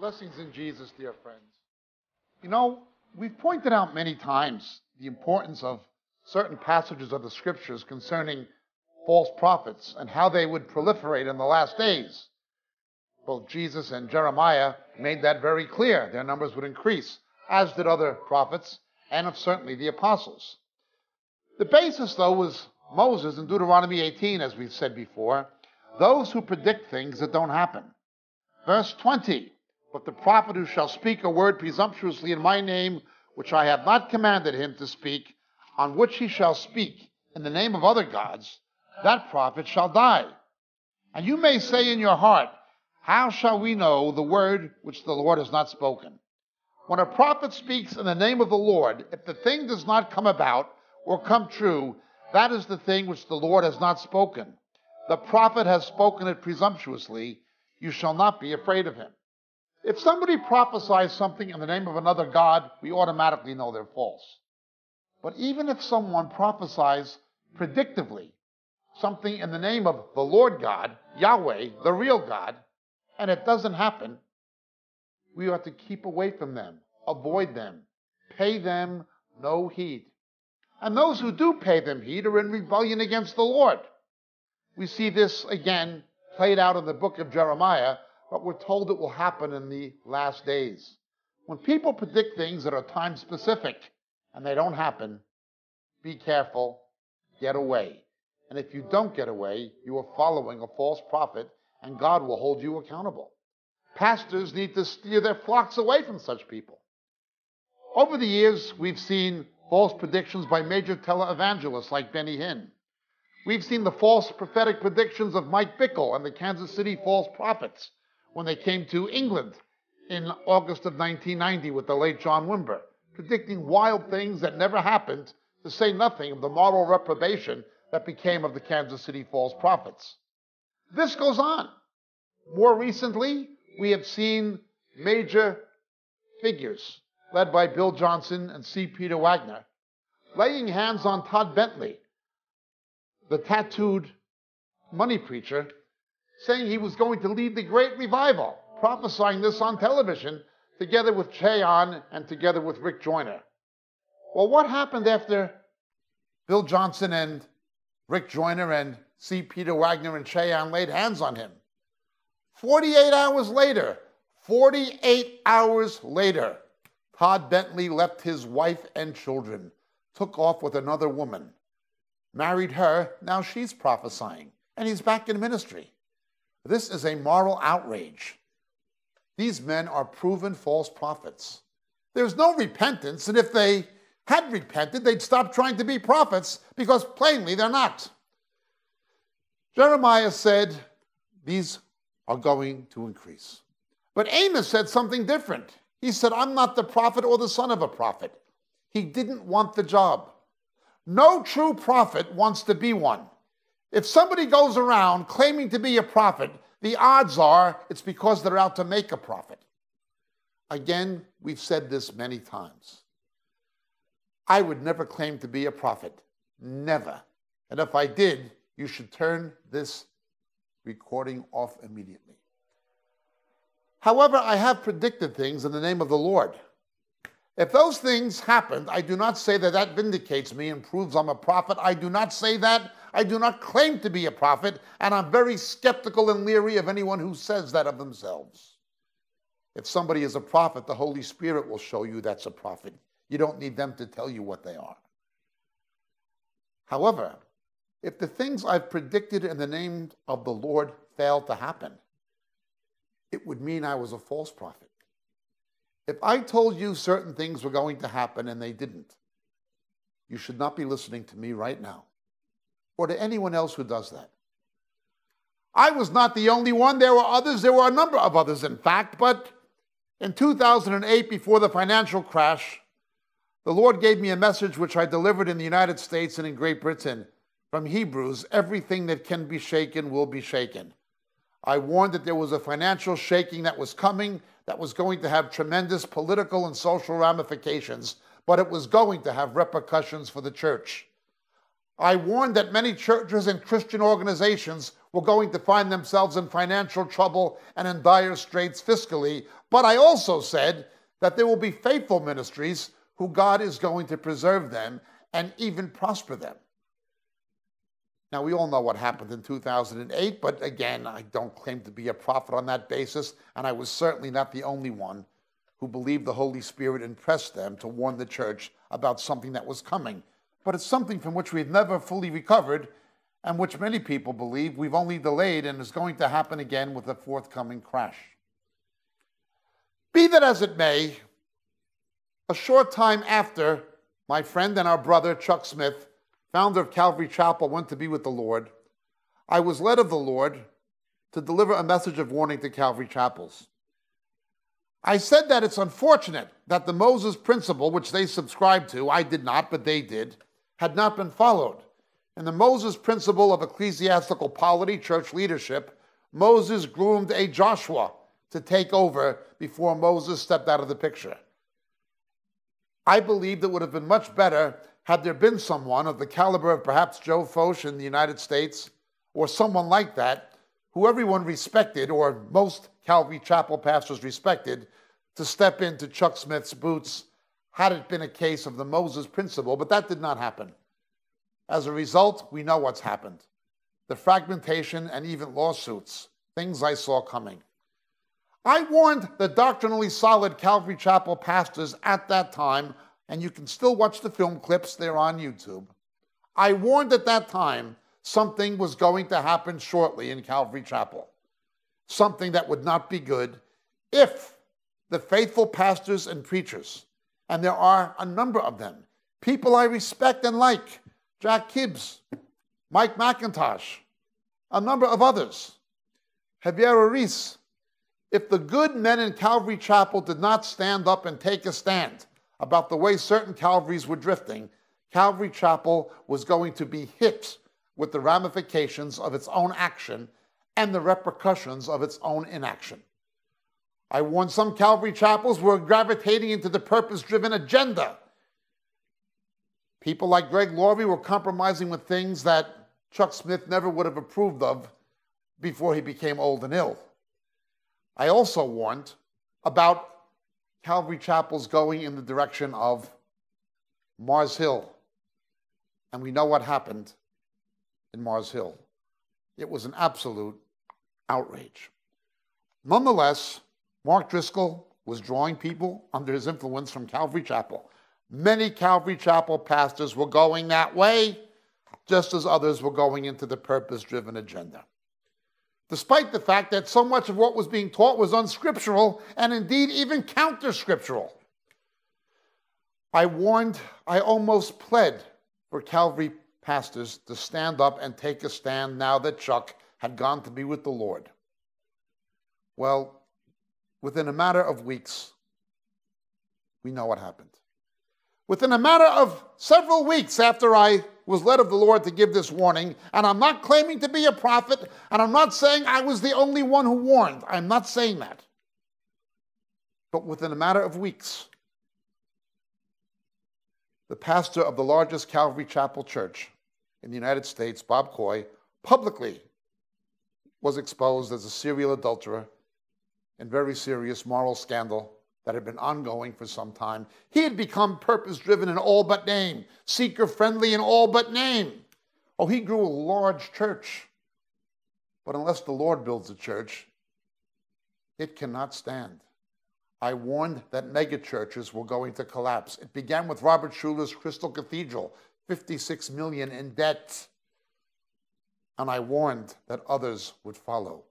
Blessings in Jesus, dear friends. You know, we've pointed out many times the importance of certain passages of the scriptures concerning false prophets and how they would proliferate in the last days. Both Jesus and Jeremiah made that very clear. Their numbers would increase, as did other prophets, and of certainly the apostles. The basis, though, was Moses in Deuteronomy 18, as we've said before, those who predict things that don't happen. Verse 20 But the prophet who shall speak a word presumptuously in my name, which I have not commanded him to speak, on which he shall speak in the name of other gods, that prophet shall die. And you may say in your heart, How shall we know the word which the Lord has not spoken? When a prophet speaks in the name of the Lord, if the thing does not come about or come true, that is the thing which the Lord has not spoken. The prophet has spoken it presumptuously. You shall not be afraid of him. If somebody prophesies something in the name of another God, we automatically know they're false. But even if someone prophesies predictively something in the name of the Lord God, Yahweh, the real God, and it doesn't happen, we ought to keep away from them, avoid them, pay them no heed. And those who do pay them heed are in rebellion against the Lord. We see this again played out in the book of Jeremiah, but we're told it will happen in the last days. When people predict things that are time specific and they don't happen, be careful, get away. And if you don't get away, you are following a false prophet, and God will hold you accountable. Pastors need to steer their flocks away from such people. Over the years, we've seen false predictions by major televangelists like Benny Hinn. We've seen the false prophetic predictions of Mike Bickle and the Kansas City false prophets when they came to England in August of 1990 with the late John Wimber, predicting wild things that never happened, to say nothing of the moral reprobation that became of the Kansas City Falls prophets. This goes on. More recently, we have seen major figures led by Bill Johnson and C. Peter Wagner laying hands on Todd Bentley, the tattooed money preacher, saying he was going to lead the great revival, prophesying this on television together with Ché Ahn and together with Rick Joyner. Well, what happened after Bill Johnson and Rick Joyner and C. Peter Wagner and Ché Ahn laid hands on him? 48 hours later, 48 hours later, Todd Bentley left his wife and children, took off with another woman, married her, now she's prophesying, and he's back in ministry. This is a moral outrage. These men are proven false prophets. There's no repentance, and if they had repented, they'd stop trying to be prophets because plainly they're not. Jeremiah said, These are going to increase. But Amos said something different. He said, I'm not the prophet or the son of a prophet. He didn't want the job. No true prophet wants to be one. If somebody goes around claiming to be a prophet, the odds are it's because they're out to make a profit. Again, we've said this many times. I would never claim to be a prophet. Never. And if I did, you should turn this recording off immediately. However, I have predicted things in the name of the Lord. If those things happened, I do not say that that vindicates me and proves I'm a prophet. I do not say that. I do not claim to be a prophet, and I'm very skeptical and leery of anyone who says that of themselves. If somebody is a prophet, the Holy Spirit will show you that's a prophet. You don't need them to tell you what they are. However, if the things I've predicted in the name of the Lord fail to happen, it would mean I was a false prophet. If I told you certain things were going to happen and they didn't, you should not be listening to me right now or to anyone else who does that. I was not the only one. There were others. There were a number of others, in fact. But in 2008, before the financial crash, the Lord gave me a message which I delivered in the United States and in Great Britain from Hebrews everything that can be shaken will be shaken. I warned that there was a financial shaking that was coming, that was going to have tremendous political and social ramifications, but it was going to have repercussions for the church. I warned that many churches and Christian organizations were going to find themselves in financial trouble and in dire straits fiscally. But I also said that there will be faithful ministries who God is going to preserve them and even prosper them. Now, we all know what happened in 2008, but again, I don't claim to be a prophet on that basis, and I was certainly not the only one who believed the Holy Spirit impressed them to warn the church about something that was coming. But it's something from which we've never fully recovered, and which many people believe we've only delayed and is going to happen again with a forthcoming crash. Be that as it may, a short time after my friend and our brother Chuck Smith founder of Calvary Chapel, went to be with the Lord, I was led of the Lord to deliver a message of warning to Calvary Chapels. I said that it's unfortunate that the Moses principle, which they subscribed to, I did not, but they did, had not been followed. In the Moses principle of ecclesiastical polity, church leadership, Moses groomed a Joshua to take over before Moses stepped out of the picture. I believed it would have been much better had there been someone of the caliber of perhaps Joe Focht in the United States, or someone like that, who everyone respected, or most Calvary Chapel pastors respected, to step into Chuck Smith's boots had it been a case of the Moses principle, but that did not happen. As a result, we know what's happened the fragmentation and even lawsuits, things I saw coming. I warned the doctrinally solid Calvary Chapel pastors at that time and you can still watch the film clips, they're on YouTube. I warned at that time something was going to happen shortly in Calvary Chapel, something that would not be good if the faithful pastors and preachers, and there are a number of them, people I respect and like, Jack Hibbs, Mike MacIntosh, a number of others, Javier Reese, if the good men in Calvary Chapel did not stand up and take a stand, about the way certain Calvaries were drifting, Calvary Chapel was going to be hit with the ramifications of its own action and the repercussions of its own inaction. I warned some Calvary chapels were gravitating into the purpose driven agenda. People like Greg Laurie were compromising with things that Chuck Smith never would have approved of before he became old and ill. I also warned about Calvary Chapel's going in the direction of Mars Hill. And we know what happened in Mars Hill. It was an absolute outrage. Nonetheless, Mark Driscoll was drawing people under his influence from Calvary Chapel. Many Calvary Chapel pastors were going that way, just as others were going into the purpose driven agenda despite the fact that so much of what was being taught was unscriptural and indeed even counter scriptural. I warned, I almost pled for Calvary pastors to stand up and take a stand now that Chuck had gone to be with the Lord. Well, within a matter of weeks, we know what happened. Within a matter of several weeks after I was led of the Lord to give this warning. And I'm not claiming to be a prophet, and I'm not saying I was the only one who warned. I'm not saying that. But within a matter of weeks, the pastor of the largest Calvary Chapel church in the United States, Bob Coy, publicly was exposed as a serial adulterer and very serious moral scandal that had been ongoing for some time. He had become purpose driven in all but name, seeker friendly in all but name. Oh, he grew a large church. But unless the Lord builds a church, it cannot stand. I warned that megachurches were going to collapse. It began with Robert Schuller's Crystal Cathedral, 56 million in debt. And I warned that others would follow.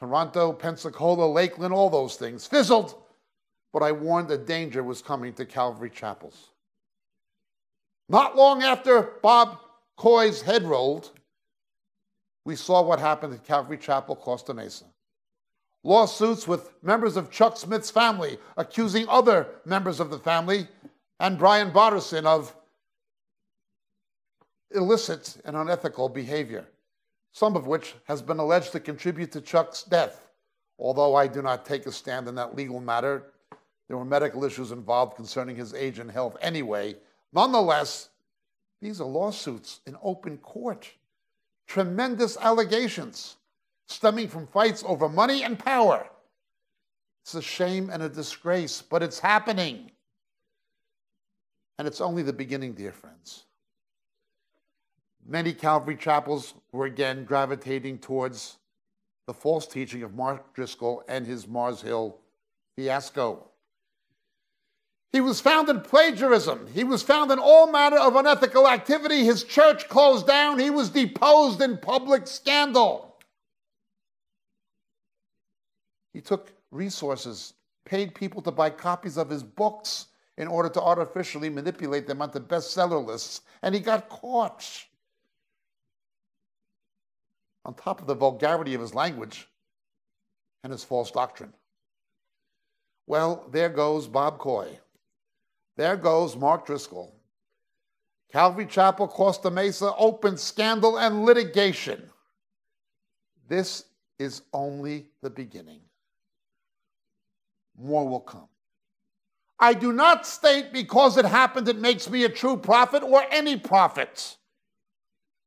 Toronto, Pensacola, Lakeland, all those things fizzled but I warned that danger was coming to Calvary chapels. Not long after Bob Coy's head rolled, we saw what happened at Calvary Chapel, Costa Mesa. Lawsuits with members of Chuck Smith's family accusing other members of the family and Brian Brodersen of illicit and unethical behavior, some of which has been alleged to contribute to Chuck's death. Although I do not take a stand in that legal matter, there were medical issues involved concerning his age and health anyway. Nonetheless, these are lawsuits in open court. tremendous allegations stemming from fights over money and power. It's a shame and a disgrace, but it's happening. And it's only the beginning, dear friends. Many Calvary chapels were again gravitating towards the false teaching of Mark Driscoll and his Mars Hill fiasco. He was found in plagiarism. He was found in all manner of unethical activity. His church closed down. He was deposed in public scandal. He took resources, paid people to buy copies of his books in order to artificially manipulate them onto bestseller lists, and he got caught. On top of the vulgarity of his language and his false doctrine. Well, there goes Bob Coy. There goes Mark Driscoll. Calvary Chapel, Costa Mesa, open scandal and litigation. This is only the beginning. More will come. I do not state because it happened it makes me a true prophet or any prophet.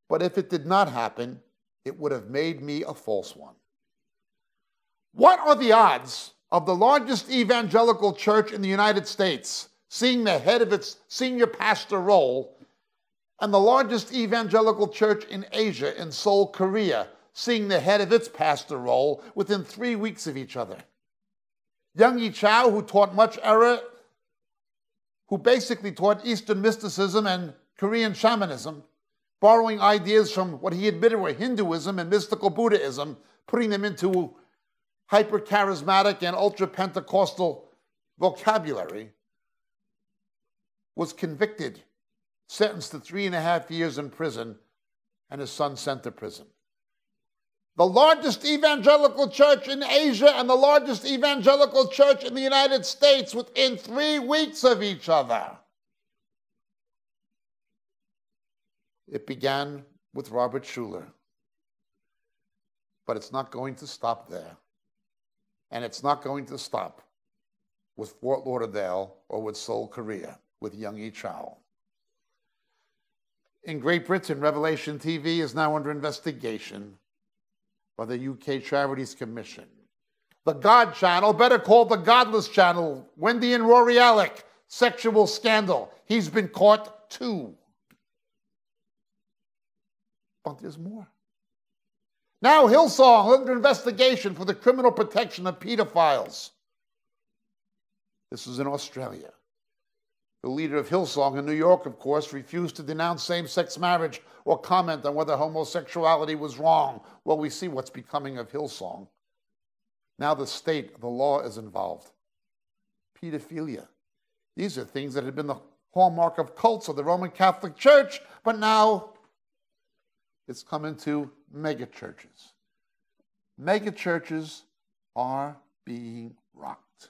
But if it did not happen, it would have made me a false one. What are the odds of the largest evangelical church in the United States seeing the head of its senior pastor roll, and the largest evangelical church in Asia, in Seoul, Korea, seeing the head of its pastor roll within three weeks of each other. Yonggi Cho, who taught much error, who basically taught Eastern mysticism and Korean shamanism, borrowing ideas from what he admitted were Hinduism and mystical Buddhism, putting them into hyper charismatic and ultra Pentecostal vocabulary, was convicted, sentenced to three and a half years in prison, and his son sent to prison. The largest evangelical church in Asia and the largest evangelical church in the United States within three weeks of each other. It began with Robert Schuller. But it's not going to stop there. And it's not going to stop with Fort Lauderdale or with Seoul, Korea with Yonggi Cho. In Great Britain, Revelation TV is now under investigation by the UK Charities Commission. The God Channel, better called the Godless Channel, Wendy and Rory Alec, sexual scandal. He's been caught too. But there's more. Now, Hillsong under investigation for the criminal protection of pedophiles. This is in Australia. The leader of Hillsong in New York, of course, refused to denounce same sex marriage or comment on whether homosexuality was wrong. Well, we see what's becoming of Hillsong. Now the state, the law is involved. Pedophilia. These are things that had been the hallmark of cults of the Roman Catholic Church, but now it's come into megachurches. Megachurches are being rocked.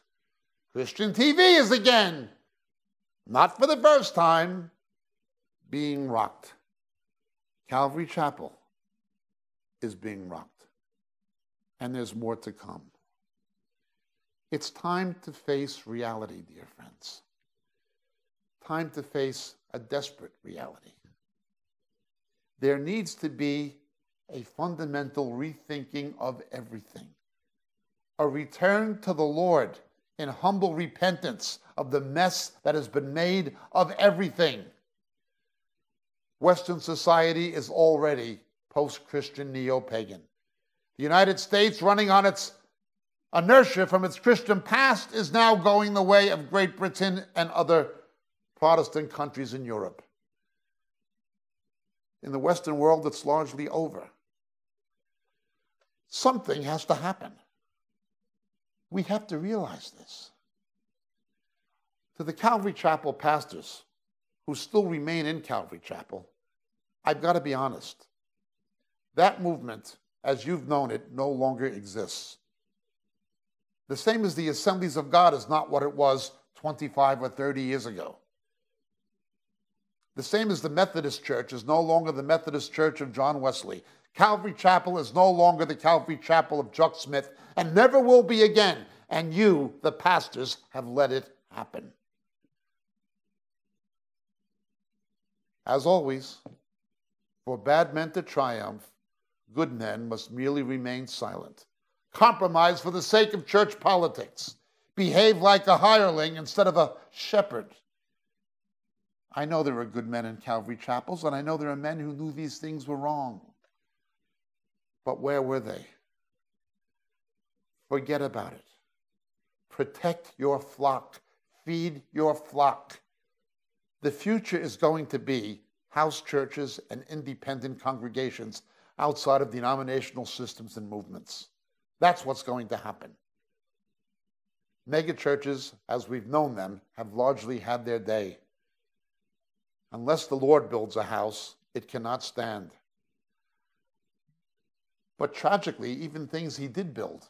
Christian TV is again not for the first time, being rocked. Calvary Chapel is being rocked. And there's more to come. It's time to face reality, dear friends. Time to face a desperate reality. There needs to be a fundamental rethinking of everything, a return to the Lord in humble repentance of the mess that has been made of everything. Western society is already post Christian neo pagan. The United States, running on its inertia from its Christian past, is now going the way of Great Britain and other Protestant countries in Europe. In the Western world, that's largely over. Something has to happen. We have to realize this. To the Calvary Chapel pastors who still remain in Calvary Chapel, I've got to be honest. That movement, as you've known it, no longer exists. The same as the Assemblies of God is not what it was 25 or 30 years ago. The same as the Methodist Church is no longer the Methodist Church of John Wesley. Calvary Chapel is no longer the Calvary Chapel of Chuck Smith and never will be again. And you, the pastors, have let it happen. As always, for bad men to triumph good men must merely remain silent, compromise for the sake of church politics, behave like a hireling instead of a shepherd. I know there are good men in Calvary chapels, and I know there are men who knew these things were wrong. But where were they? Forget about it. Protect your flock, feed your flock. The future is going to be house churches and independent congregations outside of denominational systems and movements. That's what's going to happen. Megachurches, as we've known them, have largely had their day. Unless the Lord builds a house, it cannot stand. But tragically, even things he did build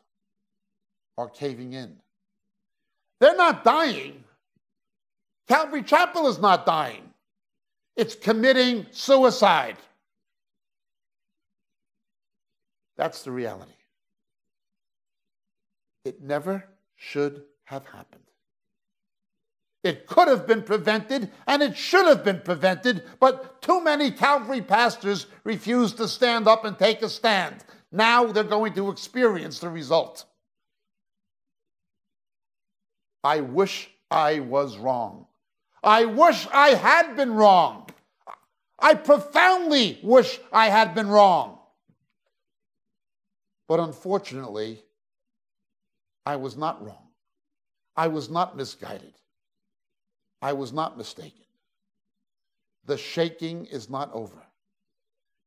are caving in. They're not dying. Calvary Chapel is not dying, it's committing suicide. That's the reality. It never should have happened. It could have been prevented and it should have been prevented, but too many Calvary pastors refused to stand up and take a stand. Now they're going to experience the result. I wish I was wrong. I wish I had been wrong. I profoundly wish I had been wrong. But unfortunately, I was not wrong. I was not misguided. I was not mistaken. The shaking is not over.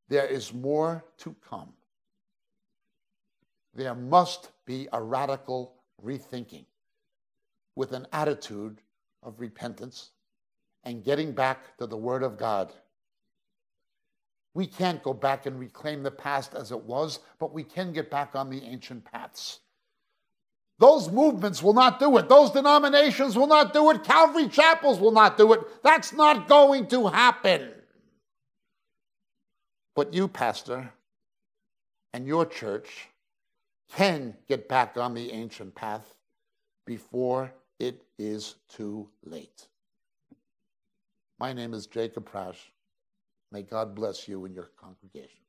There is more to come. There must be a radical rethinking with an attitude of repentance and getting back to the Word of God. We can't go back and reclaim the past as it was, but we can get back on the ancient paths. Those movements will not do it. Those denominations will not do it. Calvary chapels will not do it. That's not going to happen. But you, Pastor, and your church can get back on the ancient path before it is too late. My name is Jacob Prasch. May God bless you and your congregation.